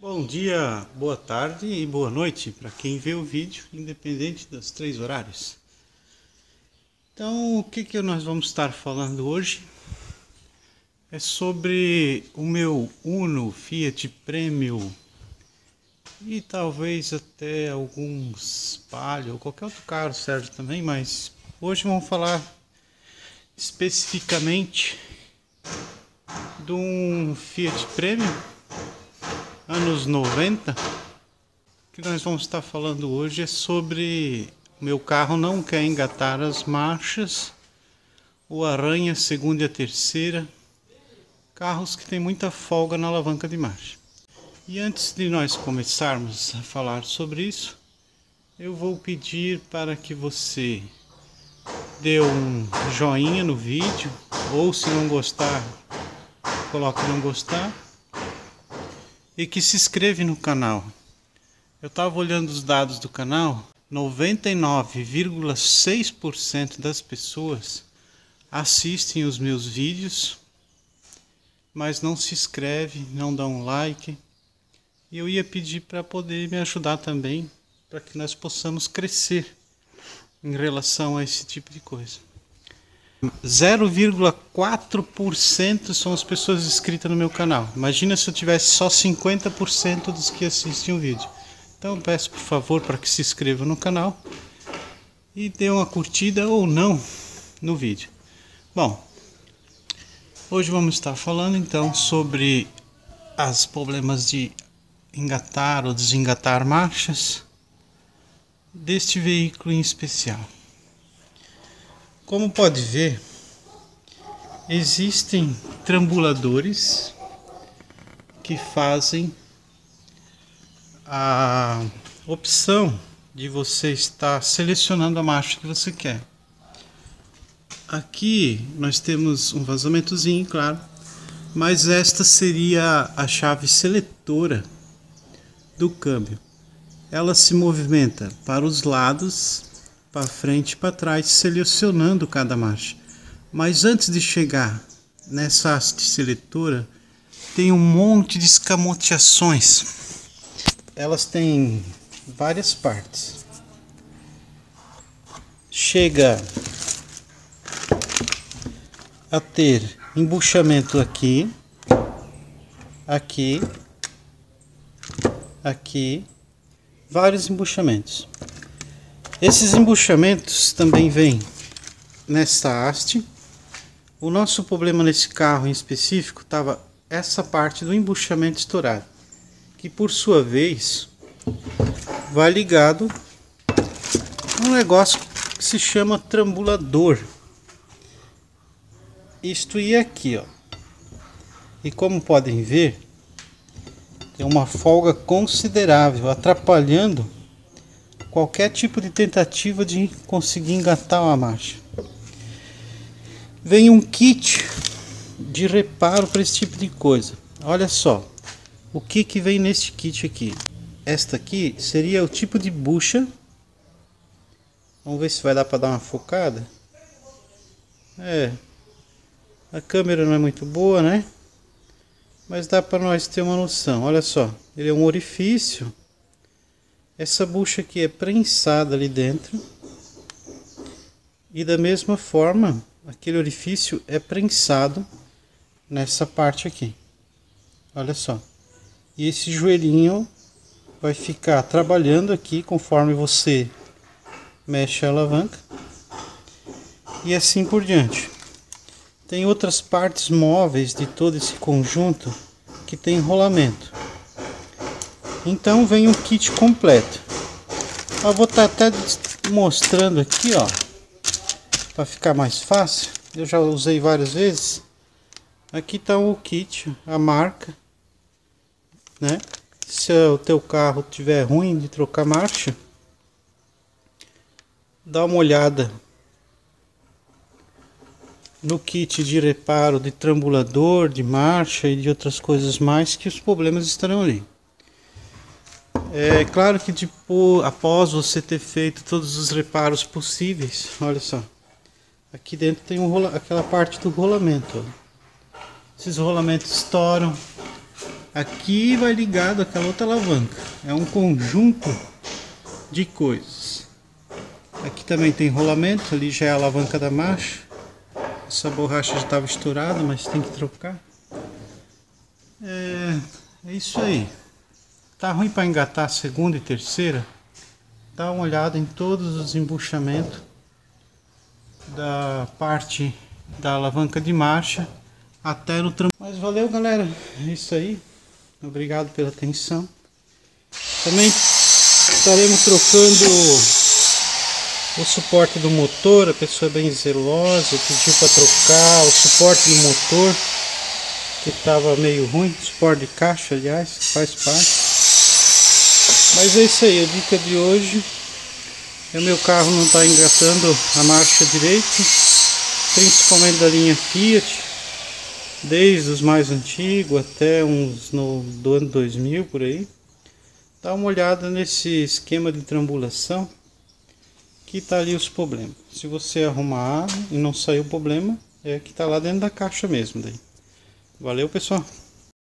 Bom dia, boa tarde e boa noite para quem vê o vídeo, independente dos três horários. Então, o que, que nós vamos estar falando hoje é sobre o meu Uno Fiat Premium e talvez até alguns Palio ou qualquer outro carro serve também, mas hoje vamos falar especificamente de um Fiat Premium anos 90. O que nós vamos estar falando hoje é sobre meu carro não quer engatar as marchas, o arranha segunda e a terceira, carros que tem muita folga na alavanca de marcha. E antes de nós começarmos a falar sobre isso, eu vou pedir para que você dê um joinha no vídeo, ou se não gostar, coloque não gostar e que se inscreve no canal. Eu estava olhando os dados do canal, 99,6% das pessoas assistem os meus vídeos, mas não se inscreve, não dá um like. E eu ia pedir para poder me ajudar também, para que nós possamos crescer em relação a esse tipo de coisa. 0,4% são as pessoas inscritas no meu canal. Imagina se eu tivesse só 50% dos que assistem o vídeo. Então peço por favor para que se inscreva no canal e dê uma curtida ou não no vídeo. Bom, hoje vamos estar falando então sobre os problemas de engatar ou desengatar marchas deste veículo em especial. Como pode ver, existem trambuladores que fazem a opção de você estar selecionando a marcha que você quer. Aqui nós temos um vazamentozinho, claro, mas esta seria a chave seletora do câmbio. Ela se movimenta para os lados para frente e para trás, selecionando cada marcha. Mas antes de chegar nessa haste seletora, tem um monte de escamoteações. Elas têm várias partes. Chega a ter embuchamento aqui, aqui, aqui, vários embuchamentos. Esses embuchamentos também vêm nessa haste. O nosso problema nesse carro em específico estava essa parte do embuchamento estourado, que por sua vez vai ligado um negócio que se chama trambulador. Isto e aqui, ó. E como podem ver, tem uma folga considerável atrapalhando qualquer tipo de tentativa de conseguir engatar uma marcha. Vem um kit de reparo para esse tipo de coisa. Olha só, o que que vem neste kit aqui? Esta aqui seria o tipo de bucha. Vamos ver se vai dar para dar uma focada. É, a câmera não é muito boa, né? Mas dá para nós ter uma noção. Olha só, ele é um orifício essa bucha aqui é prensada ali dentro. E da mesma forma, aquele orifício é prensado nessa parte aqui. Olha só. E esse joelhinho vai ficar trabalhando aqui conforme você mexe a alavanca. E assim por diante. Tem outras partes móveis de todo esse conjunto que tem enrolamento. Então vem um kit completo. Eu vou estar tá até mostrando aqui, ó, para ficar mais fácil. Eu já usei várias vezes. Aqui está o kit, a marca, né? Se o teu carro tiver ruim de trocar marcha, dá uma olhada no kit de reparo de trambulador, de marcha e de outras coisas mais que os problemas estarão ali. É claro que tipo, após você ter feito todos os reparos possíveis, olha só. Aqui dentro tem um rola, aquela parte do rolamento. Ó. Esses rolamentos estouram. Aqui vai ligado aquela outra alavanca. É um conjunto de coisas. Aqui também tem rolamento, ali já é a alavanca da marcha. Essa borracha já estava estourada, mas tem que trocar. É, é isso aí. Tá ruim para engatar a segunda e terceira? Dá uma olhada em todos os embuchamentos da parte da alavanca de marcha até no tram. Mas valeu galera, é isso aí. Obrigado pela atenção. Também estaremos trocando o suporte do motor. A pessoa é bem zelosa, pediu para trocar o suporte do motor que estava meio ruim. Suporte de caixa, aliás, faz parte. Mas é isso aí, a dica de hoje é o meu carro não está engatando a marcha direito, principalmente da linha Fiat desde os mais antigos até uns no, do ano 2000 por aí. Dá uma olhada nesse esquema de trambulação que tá ali os problemas. Se você arrumar e não sair o problema, é que tá lá dentro da caixa mesmo daí. Valeu, pessoal.